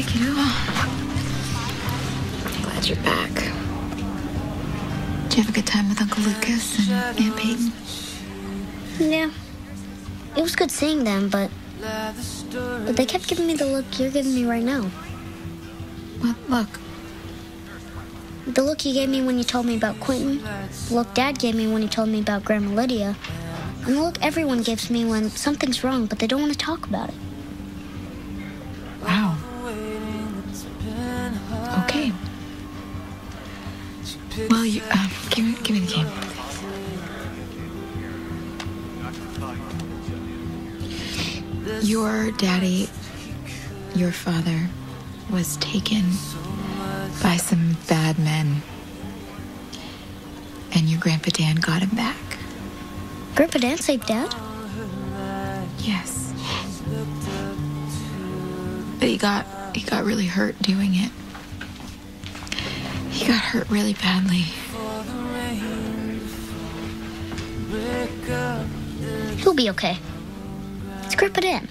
Hey, you. I'm glad you're back. Did you have a good time with Uncle Lucas and Aunt Peyton? Yeah. It was good seeing them, but, but they kept giving me the look you're giving me right now. What look? The look you gave me when you told me about Quentin, the look Dad gave me when he told me about Grandma Lydia, and the look everyone gives me when something's wrong but they don't want to talk about it. Well, you uh, give me give me the game. Your daddy, your father, was taken by some bad men, and your grandpa Dan got him back. Grandpa Dan saved Dad? Yes. But he got he got really hurt doing it. He got hurt really badly. He'll be okay. Let's Grandpa Dan.